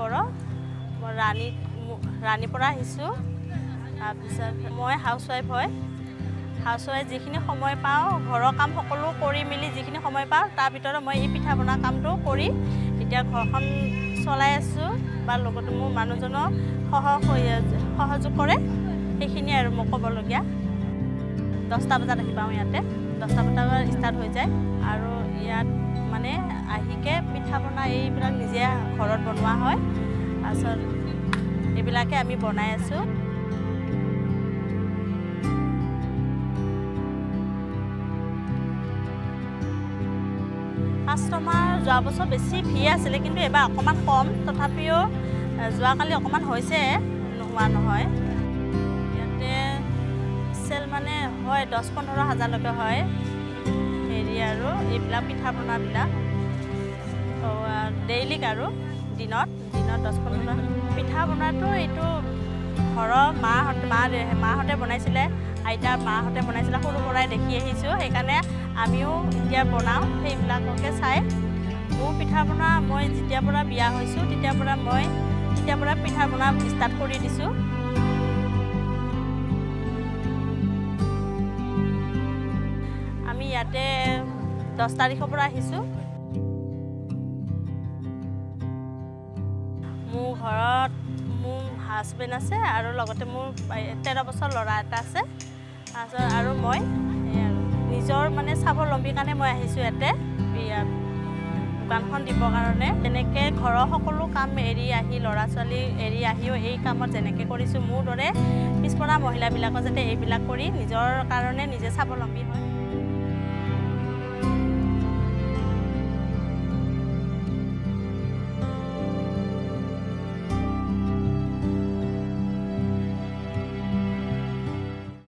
বড়ো মই ৰাণী পৰা আহিছোঁ। তাৰপিছত মই হাউচৱাইফ হয়। হাউচৱাইফ যিখিনি সময় পাওঁ ঘৰৰ কাম সকলো কৰি মেলি যিখিনি সময় পাওঁ তাৰ ভিতৰত মই এই পিঠা পনা কামটো কৰি এতিয়া ঘৰখন চলাই আছোঁ বা লগতে মোৰ মানুহজনক সহ সহযোগ কৰে। সেইখিনিয়ে আৰু মই ক'বলগীয়া। দহটা বজাত আহি পাওঁ ইয়াতে। দহটা বজাত ষ্টাৰ্ট হৈ যায়। আৰু আহিকে পিঠা পনা এইবিলাক নিজে ঘৰত বনোৱা হয়। তাৰপিছত এইবিলাকে আমি বনাই আছোঁ। কাষ্টমাৰ যোৱা বছৰ বেছি ভিৰ আছিলে কিন্তু এইবাৰ অকণমান কম। তথাপিও যোৱাকালি অকণমান হৈছে নোহোৱা নহয়। ইয়াতে চেল মানে হয় দহ পোন্ধৰ হাজাৰলৈকে হয়। হেৰি আৰু এইবিলাক পিঠা পনাবিলাক। ডেইলিক আৰু দিনত দিনত দহ পোন্ধৰ পিঠা বনোৱাটো এইটো ঘৰৰ মাহঁত মা মাহঁতে বনাইছিলে আইতা মাহঁতে বনাইছিলে সৰু পৰাই দেখি আহিছোঁ। সেইকাৰণে আমিও এতিয়া বনাওঁ সেইবিলাককে চাই। মোৰ পিঠা পনা মই যেতিয়াৰ পৰা বিয়া হৈছোঁ তেতিয়াৰ পৰা মই তেতিয়াৰ পৰা পিঠা বনা ষ্টাৰ্ট কৰি দিছোঁ। আমি ইয়াতে দহ তাৰিখৰ পৰা আহিছোঁ। মোৰ ঘৰত মোৰ হাজবেণ্ড আছে আৰু লগতে মোৰ তেৰ বছৰ ল'ৰা এটা আছে। তাৰপিছত আৰু মই নিজৰ মানে স্বাৱলম্বীৰ কাৰণে মই আহিছোঁ ইয়াতে দোকানখন দিবৰ কাৰণে। তেনেকৈ ঘৰৰ সকলো কাম এৰি আহি ল'ৰা ছোৱালী এৰি আহিও এই কামত যেনেকৈ কৰিছোঁ মোৰ দৰে পিছপৰা মহিলাবিলাকৰ যাতে এইবিলাক কৰি নিজৰ কাৰণে নিজে স্বাৱলম্বী হয়।